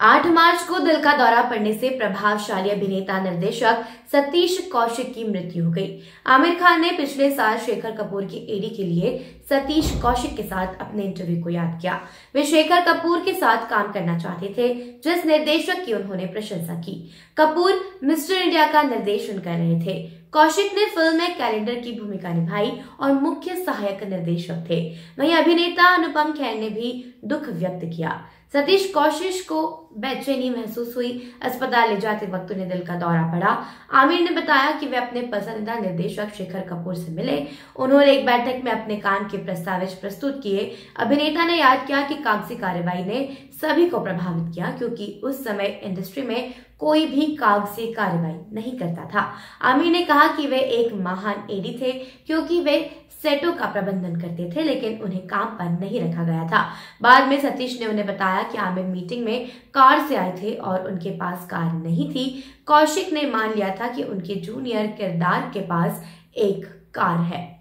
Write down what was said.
8 मार्च को दिल का दौरा पड़ने से प्रभावशाली अभिनेता निर्देशक सतीश कौशिक की मृत्यु हो गई। आमिर खान ने पिछले साल शेखर कपूर की एडी के लिए सतीश कौशिक के साथ अपने इंटरव्यू को याद किया। वे शेखर कपूर के साथ काम करना चाहते थे, जिस निर्देशक की उन्होंने प्रशंसा की। कपूर मिस्टर इंडिया का निर्देशन कर रहे थे। कौशिक ने फ़िल्म में कैलेंडर की भूमिका निभाई और मुख्य सहायक निर्देशक थे। वहीं अभिनेता अनुपम खेर ने भी दुख व्यक्त किया। सतीश कौशिक को बेचैनी महसूस हुई। अस्पताल ले जाते वक्त उन्हें दिल का दौरा पड़ा। आमिर ने बताया कि वे अपने पसंदीदा निर्देशक शेखर कपूर से मिले। उन्होंने एक बैठक में अपने काम के प्रस्तावित प्रस्तुत किए। अभिनेता ने याद किया कि कागज़ी कार्यवाही ने सभी को प्रभावित किया क्योंकि उस समय इंडस्ट्री में कोई भी कागज़ी कार्यवाही नहीं करता था। आमिर ने कहा कि वे एक महान एडी थे, क्योंकि वे सेटों का प्रबंधन करते थे, लेकिन उन्हें काम पर नहीं रखा गया था। बाद में सतीश ने उन्हें बताया कि आमिर मीटिंग में कार से आए थे और उनके पास कार नहीं थी। कौशिक ने मान लिया था कि उनके जूनियर किरदार के पास एक कार है।